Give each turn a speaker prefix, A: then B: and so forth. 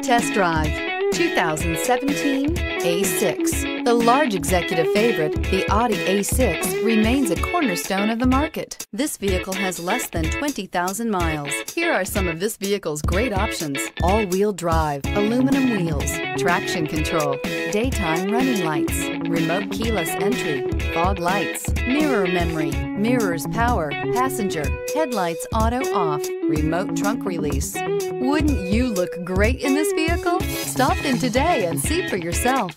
A: Test drive 2017 A6. The large executive favorite, the Audi A6, remains a cornerstone of the market. This vehicle has less than 20,000 miles. Here are some of this vehicle's great options. All-wheel drive, aluminum wheels, traction control, daytime running lights, remote keyless entry, fog lights, mirror memory, mirrors power, passenger, headlights auto off, remote trunk release. Wouldn't you look great in this vehicle? Stop in today and see for yourself.